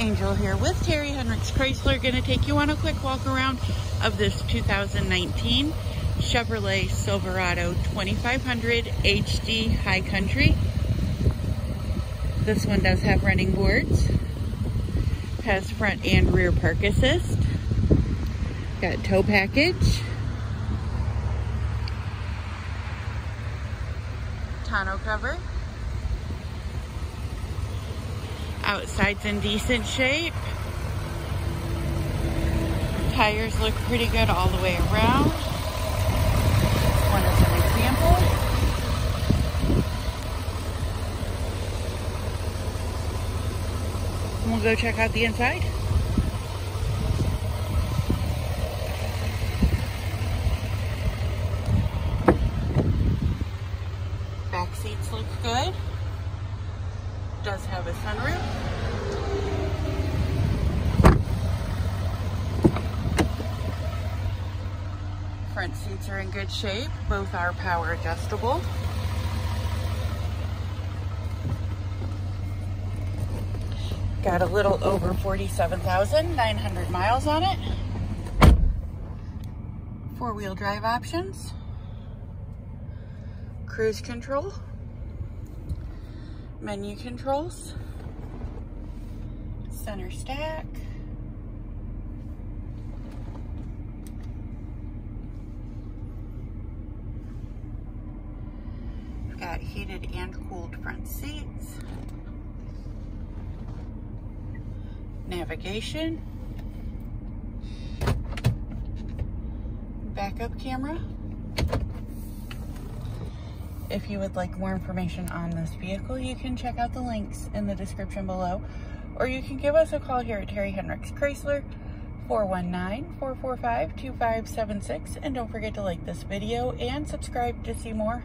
Angel here with Terry Henricks Chrysler. Going to take you on a quick walk around of this 2019 Chevrolet Silverado 2500 HD High Country. This one does have running boards. Has front and rear park assist. Got tow package. Tonneau cover. Outside's in decent shape. Tires look pretty good all the way around. One is an example. We'll go check out the inside. Back seats look good does have a sunroof. Front seats are in good shape. Both are power adjustable. Got a little over 47,900 miles on it. Four-wheel drive options. Cruise control menu controls, center stack, got heated and cooled front seats, navigation, backup camera, if you would like more information on this vehicle, you can check out the links in the description below, or you can give us a call here at Terry Henricks Chrysler, 419-445-2576, and don't forget to like this video and subscribe to see more.